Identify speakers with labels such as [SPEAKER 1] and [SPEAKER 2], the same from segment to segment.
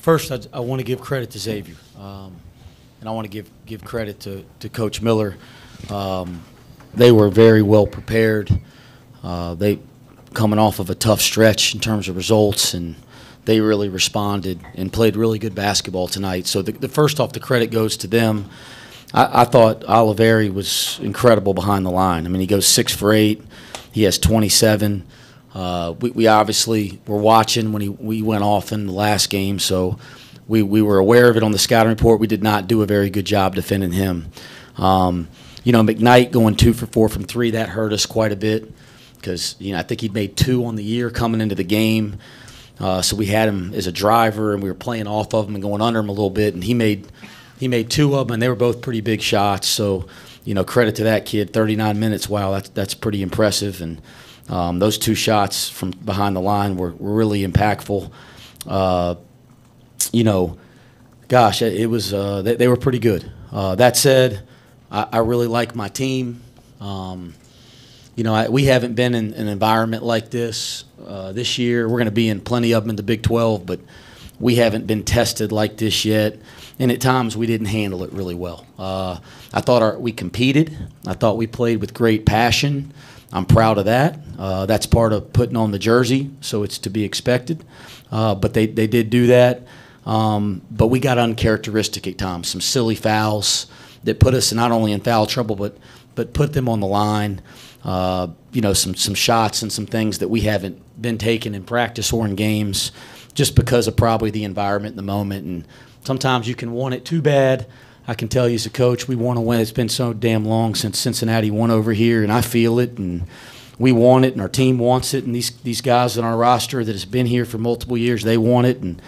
[SPEAKER 1] First, I, I want to give credit to Xavier, um, and I want to give give credit to, to Coach Miller. Um, they were very well prepared. Uh, they coming off of a tough stretch in terms of results, and they really responded and played really good basketball tonight. So the, the first off, the credit goes to them. I, I thought Olivari was incredible behind the line. I mean, he goes six for eight. He has 27. Uh, we, we obviously were watching when he we went off in the last game, so we, we were aware of it on the scouting report. We did not do a very good job defending him. Um, you know, McKnight going two for four from three that hurt us quite a bit because you know I think he'd made two on the year coming into the game. Uh, so we had him as a driver, and we were playing off of him and going under him a little bit, and he made he made two of them, and they were both pretty big shots. So, you know, credit to that kid. 39 minutes, wow, that's that's pretty impressive. And um, those two shots from behind the line were, were really impactful. Uh, you know, gosh, it was uh, they, they, were pretty good. Uh, that said, I, I, really like my team. Um, you know, I, we haven't been in an environment like this uh, this year. We're going to be in plenty of them in the Big 12, but we haven't been tested like this yet and at times we didn't handle it really well. Uh, I thought our, we competed. I thought we played with great passion. I'm proud of that. Uh, that's part of putting on the jersey, so it's to be expected. Uh, but they, they did do that. Um, but we got uncharacteristic at times, some silly fouls that put us not only in foul trouble, but but put them on the line. Uh, you know, some some shots and some things that we haven't been taking in practice or in games, just because of probably the environment in the moment and Sometimes you can want it too bad. I can tell you as a coach, we want to win. It's been so damn long since Cincinnati won over here, and I feel it, and we want it, and our team wants it, and these these guys on our roster that has been here for multiple years, they want it, and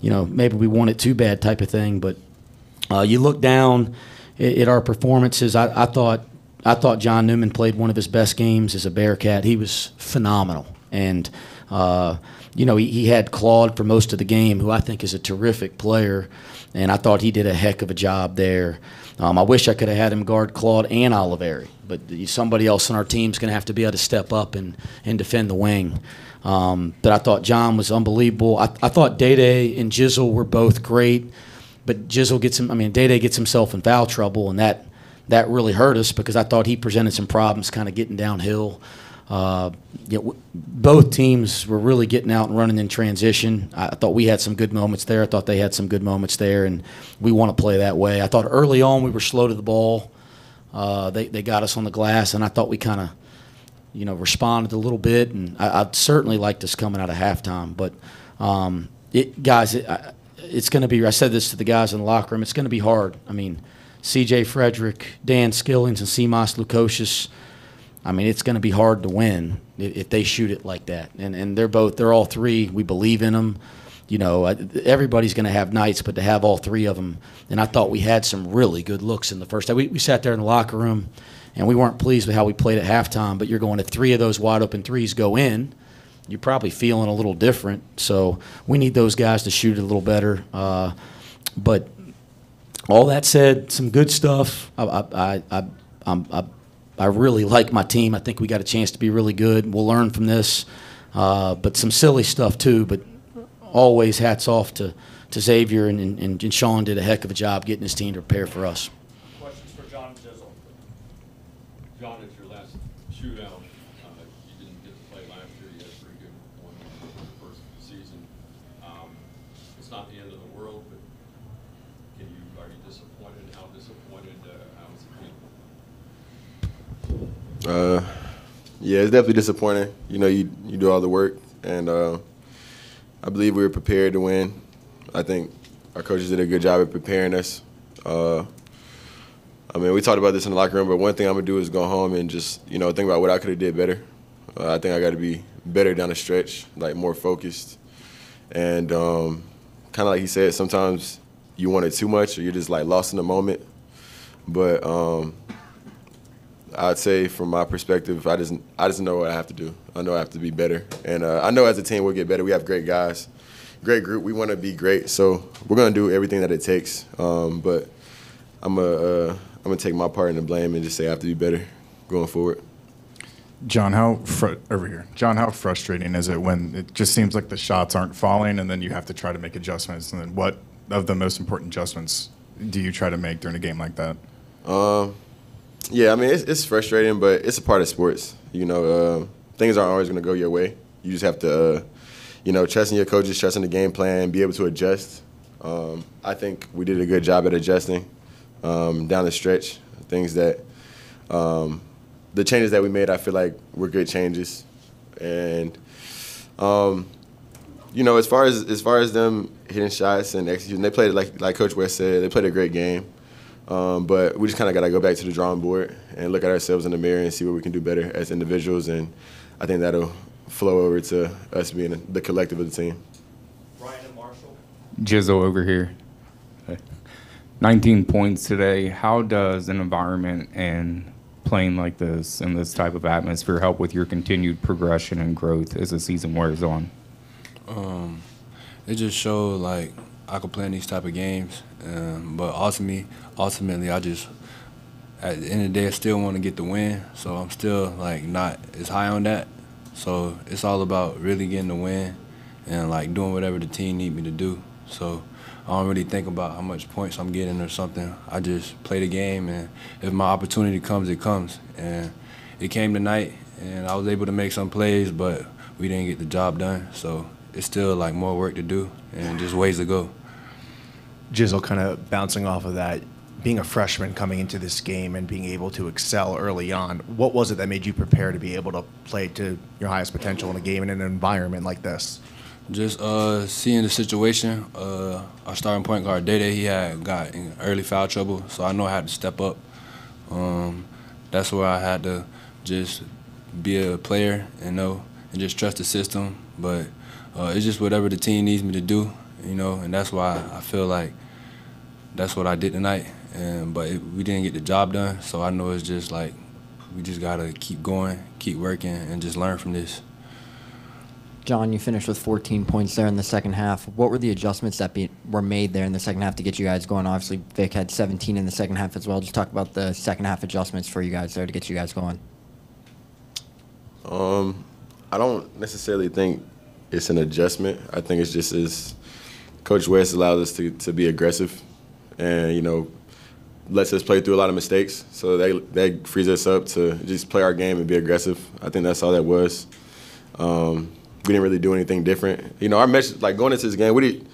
[SPEAKER 1] you know maybe we want it too bad type of thing. But uh, you look down at, at our performances. I, I thought I thought John Newman played one of his best games as a Bearcat. He was phenomenal, and uh, you know, he, he had Claude for most of the game, who I think is a terrific player, and I thought he did a heck of a job there. Um, I wish I could have had him guard Claude and Olivari, but somebody else on our team is going to have to be able to step up and, and defend the wing. Um, but I thought John was unbelievable. I, I thought Dede and Jizzle were both great, but Jizzle gets him. I mean, Dede gets himself in foul trouble, and that that really hurt us because I thought he presented some problems, kind of getting downhill. Uh, you know, both teams were really getting out and running in transition. I thought we had some good moments there. I thought they had some good moments there, and we want to play that way. I thought early on we were slow to the ball. Uh, they they got us on the glass, and I thought we kind of, you know, responded a little bit. And I, would certainly liked us coming out of halftime, but um, it, guys, it, it's going to be. I said this to the guys in the locker room. It's going to be hard. I mean, C.J. Fredrick, Dan Skillings, and Simas Lukosius – I mean, it's going to be hard to win if they shoot it like that. And and they're both they're all three. We believe in them. You know, everybody's going to have nights, but to have all three of them, and I thought we had some really good looks in the first. We we sat there in the locker room, and we weren't pleased with how we played at halftime. But you're going to three of those wide open threes go in. You're probably feeling a little different. So we need those guys to shoot it a little better. Uh, but all that said, some good stuff. I, I, I, I'm, I I really like my team. I think we got a chance to be really good. We'll learn from this, uh, but some silly stuff too. But always hats off to, to Xavier and, and, and Sean did a heck of a job getting his team to prepare for us.
[SPEAKER 2] Questions for John Jizzle. John, it's your last shootout. Uh, you didn't get to play last year. You had a pretty good one the first season. Um, it's not the end of the world, but can you are you disappointed? How disappointed? Uh, how is it?
[SPEAKER 3] Uh, yeah, it's definitely disappointing. You know, you you do all the work, and uh, I believe we were prepared to win. I think our coaches did a good job of preparing us. Uh, I mean, we talked about this in the locker room, but one thing I'm gonna do is go home and just you know think about what I could have did better. Uh, I think I got to be better down the stretch, like more focused, and um, kind of like he said, sometimes you want it too much, or you're just like lost in the moment. But um, I'd say from my perspective, I just I just know what I have to do. I know I have to be better, and uh, I know as a team we'll get better. We have great guys, great group. We want to be great, so we're gonna do everything that it takes. Um, but I'm gonna uh, I'm gonna take my part in the blame and just say I have to be better going forward.
[SPEAKER 4] John, how fr- over here? John, how frustrating is it when it just seems like the shots aren't falling, and then you have to try to make adjustments? And then what of the most important adjustments do you try to make during a game like that?
[SPEAKER 3] Um, yeah, I mean it's, it's frustrating, but it's a part of sports. You know, uh, things aren't always going to go your way. You just have to, uh, you know, trusting your coaches, trusting the game plan, be able to adjust. Um, I think we did a good job at adjusting um, down the stretch. Things that um, the changes that we made, I feel like were good changes, and um, you know, as far as as far as them hitting shots and executing, they played like like Coach Wes said, they played a great game. Um, but we just kind of got to go back to the drawing board and look at ourselves in the mirror and see what we can do better as individuals, and I think that'll flow over to us being the collective of the team.
[SPEAKER 5] Ryan and Marshall.
[SPEAKER 6] Jizzle over here. 19 points today. How does an environment and playing like this in this type of atmosphere help with your continued progression and growth as the season wears on?
[SPEAKER 7] Um, it just showed like I could play in these type of games, um, but ultimately, ultimately, I just at the end of the day, I still want to get the win. So I'm still like not as high on that. So it's all about really getting the win and like doing whatever the team need me to do. So I don't really think about how much points I'm getting or something. I just play the game, and if my opportunity comes, it comes. And it came tonight, and I was able to make some plays, but we didn't get the job done. So it's still like more work to do and just ways to go.
[SPEAKER 5] Jizzle, kind of bouncing off of that, being a freshman coming into this game and being able to excel early on, what was it that made you prepare to be able to play to your highest potential in a game in an environment like this?
[SPEAKER 7] Just uh, seeing the situation. Uh, our starting point guard, Dede, he had got in early foul trouble, so I know I had to step up. Um, that's where I had to just be a player and know and just trust the system. But uh, it's just whatever the team needs me to do, you know, and that's why I feel like that's what I did tonight. And but it, we didn't get the job done, so I know it's just like we just gotta keep going, keep working, and just learn from this.
[SPEAKER 8] John, you finished with 14 points there in the second half. What were the adjustments that be, were made there in the second half to get you guys going? Obviously, Vic had 17 in the second half as well. Just talk about the second half adjustments for you guys there to get you guys going.
[SPEAKER 3] Um, I don't necessarily think it's an adjustment. I think it's just as Coach Wes allows us to, to be aggressive and, you know, lets us play through a lot of mistakes. So that, that frees us up to just play our game and be aggressive. I think that's all that was. Um, we didn't really do anything different. You know, our message, like going into this game, we did,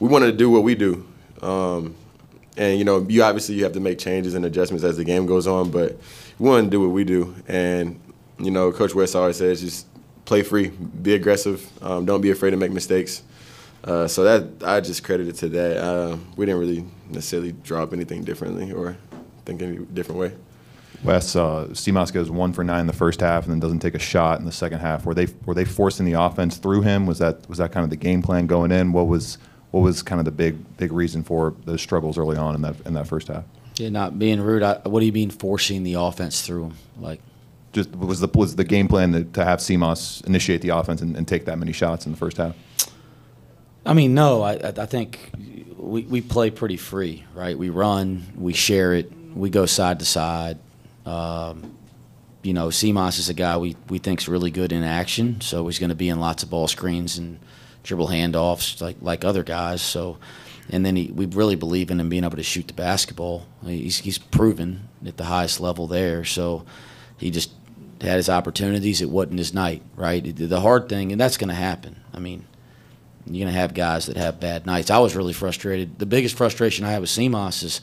[SPEAKER 3] we wanted to do what we do. Um, and you know, you obviously you have to make changes and adjustments as the game goes on, but we want to do what we do. And you know, Coach Wes always says just play free, be aggressive, um, don't be afraid to make mistakes. Uh, so that I just credit it to that. Uh, we didn't really necessarily drop anything differently or think any different way.
[SPEAKER 9] Wes, uh, Simas goes one for nine in the first half and then doesn't take a shot in the second half. Were they were they forcing the offense through him? Was that was that kind of the game plan going in? What was what was kind of the big big reason for those struggles early on in that in that first half?
[SPEAKER 1] Yeah, not being rude. I, what do you mean forcing the offense through him? Like,
[SPEAKER 9] Just was the was the game plan to, to have Simas initiate the offense and, and take that many shots in the first half?
[SPEAKER 1] I mean, no. I, I think we, we play pretty free, right? We run, we share it, we go side to side. Um, you know, Simas is a guy we, we think's really good in action, so he's going to be in lots of ball screens and dribble handoffs like like other guys. So, and then he, we really believe in him being able to shoot the basketball. He's he's proven at the highest level there. So, he just had his opportunities. It wasn't his night, right? The hard thing, and that's going to happen. I mean, you're going to have guys that have bad nights. I was really frustrated. The biggest frustration I have with Simas is,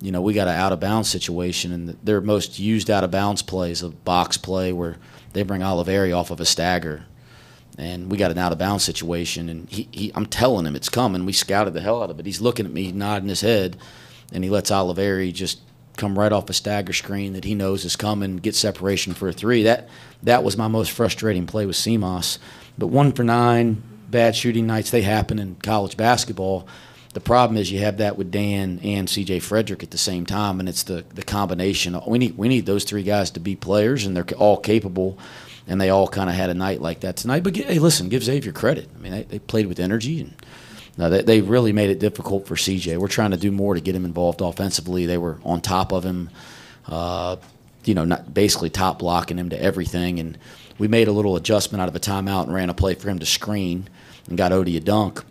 [SPEAKER 1] you know, we got an out of bounds situation, and their most used out of bounds plays a box play where they bring Olivari off of a stagger, and we got an out of bounds situation, and he, he I'm telling him it's coming. We scouted the hell out of it. He's looking at me, nodding his head, and he lets Olivari just come right off a stagger screen that he knows is coming, get separation for a three. That that was my most frustrating play with Simas. But one for nine, bad shooting nights, they happen in college basketball. The problem is you have that with Dan and CJ Fredrick at the same time, and it's the, the combination. We need we need those three guys to be players, and they're all capable, and they all kind of had a night like that tonight. But hey, listen, give Xavier credit. I mean, they, they played with energy, and no, they, they really made it difficult for CJ. We're trying to do more to get him involved offensively. They were on top of him. Uh, you know, not basically top blocking him to everything. And we made a little adjustment out of a timeout and ran a play for him to screen and got Odie a dunk.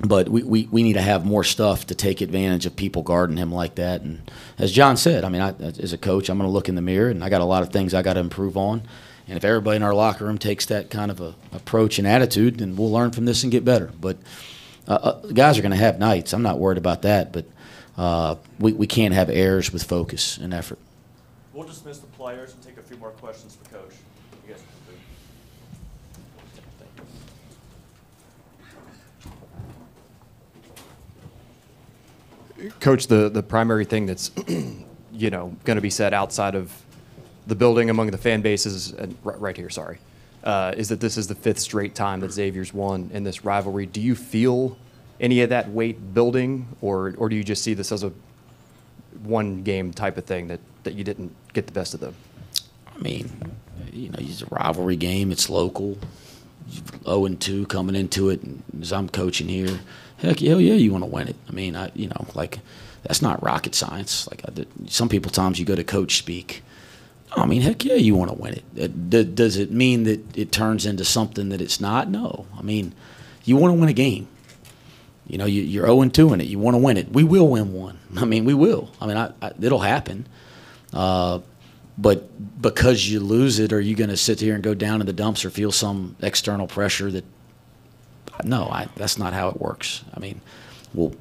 [SPEAKER 1] But we, we, we need to have more stuff to take advantage of people guarding him like that. And as John said, I mean, I, as a coach, I'm going to look in the mirror and I got a lot of things I got to improve on. And if everybody in our locker room takes that kind of a approach and attitude, then we'll learn from this and get better. But uh, uh, guys are going to have nights. I'm not worried about that. But uh, we, we can't have errors with focus and effort.
[SPEAKER 10] We'll dismiss the players and take a few more questions for Coach. You guys can move.
[SPEAKER 11] Coach, the, the primary thing that's, you know, going to be said outside of the building among the fan bases, and right, right here, sorry, uh, is that this is the fifth straight time that Xavier's won in this rivalry. Do you feel any of that weight building, or, or do you just see this as a one game type of thing that, that you didn't get the best of them?
[SPEAKER 1] I mean, you know, it's a rivalry game. It's local. 0 and 2 coming into it. And as I'm coaching here, heck, hell yeah, you want to win it. I mean, I, you know, like that's not rocket science. Like did, some people, times you go to coach speak. I mean, heck yeah, you want to win it. Does it mean that it turns into something that it's not? No. I mean, you want to win a game. You know, you, you're 0 2 in it. You want to win it. We will win one. I mean, we will. I mean, I, I, it'll happen. Uh, but because you lose it, are you going to sit here and go down in the dumps or feel some external pressure that? No, I, that's not how it works. I mean, well,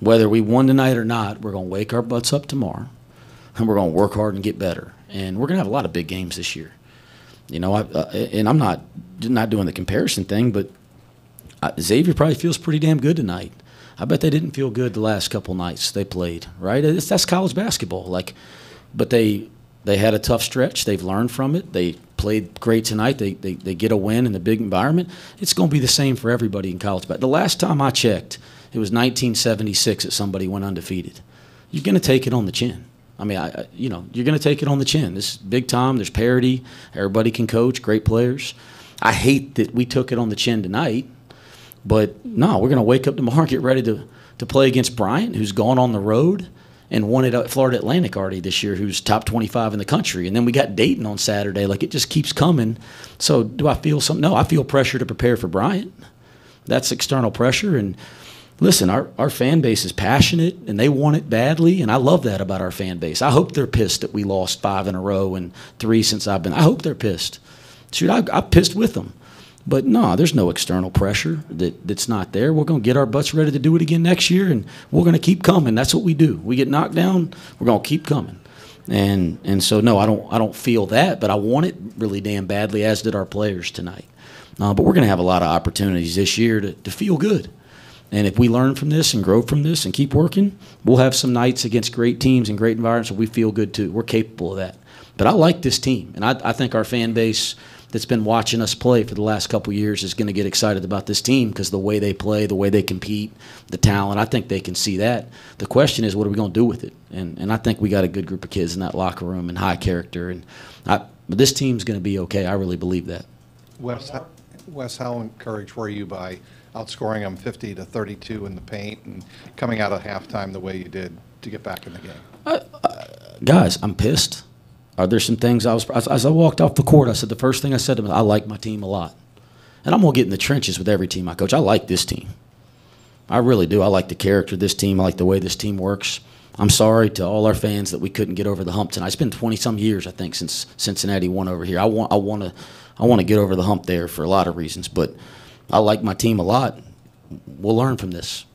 [SPEAKER 1] whether we won tonight or not, we're going to wake our butts up tomorrow, and we're going to work hard and get better. And we're going to have a lot of big games this year. You know, I, uh, and I'm not not doing the comparison thing, but uh, Xavier probably feels pretty damn good tonight. I bet they didn't feel good the last couple nights they played. Right? It's, that's college basketball. Like, but they they had a tough stretch. They've learned from it. They played great tonight. They they, they get a win in the big environment. It's going to be the same for everybody in college. But the last time I checked, it was 1976 that somebody went undefeated. You're going to take it on the chin. I mean, I, you know, you're going to take it on the chin. This is big time. There's parity. Everybody can coach. Great players. I hate that we took it on the chin tonight. But no, we're going to wake up tomorrow get ready to, to play against Bryant, who's gone on the road and won it at Florida Atlantic already this year, who's top 25 in the country. And then we got Dayton on Saturday. Like it just keeps coming. So do I feel something? No, I feel pressure to prepare for Bryant. That's external pressure. And listen, our, our fan base is passionate and they want it badly. And I love that about our fan base. I hope they're pissed that we lost five in a row and three since I've been. I hope they're pissed. Shoot, I, I'm pissed with them. But no, there's no external pressure that, that's not there. We're going to get our butts ready to do it again next year, and we're going to keep coming. That's what we do. We get knocked down, we're going to keep coming. And and so no, I don't I don't feel that, but I want it really damn badly, as did our players tonight. Uh, but we're going to have a lot of opportunities this year to, to feel good. And if we learn from this and grow from this and keep working, we'll have some nights against great teams and great environments where we feel good too. We're capable of that. But I like this team, and I, I think our fan base that's been watching us play for the last couple years is going to get excited about this team because the way they play, the way they compete, the talent. I think they can see that. The question is, what are we going to do with it? And and I think we got a good group of kids in that locker room and high character. And I, this team's going to be okay. I really believe that.
[SPEAKER 12] Wes, Wes, how encouraged were you by outscoring them 50 to 32 in the paint and coming out of halftime the way you did to get back in the game?
[SPEAKER 1] guys, I'm pissed. Are there some things I was as, I walked off the court? I said the first thing I said to them, I like my team a lot, and I'm gonna get in the trenches with every team I coach. I like this team. I really do. I like the character of this team. I like the way this team works. I'm sorry to all our fans that we couldn't get over the hump tonight. It's been 20 some years, I think, since Cincinnati won over here. I want, I want to, I want to get over the hump there for a lot of reasons. But I like my team a lot. We'll learn from this.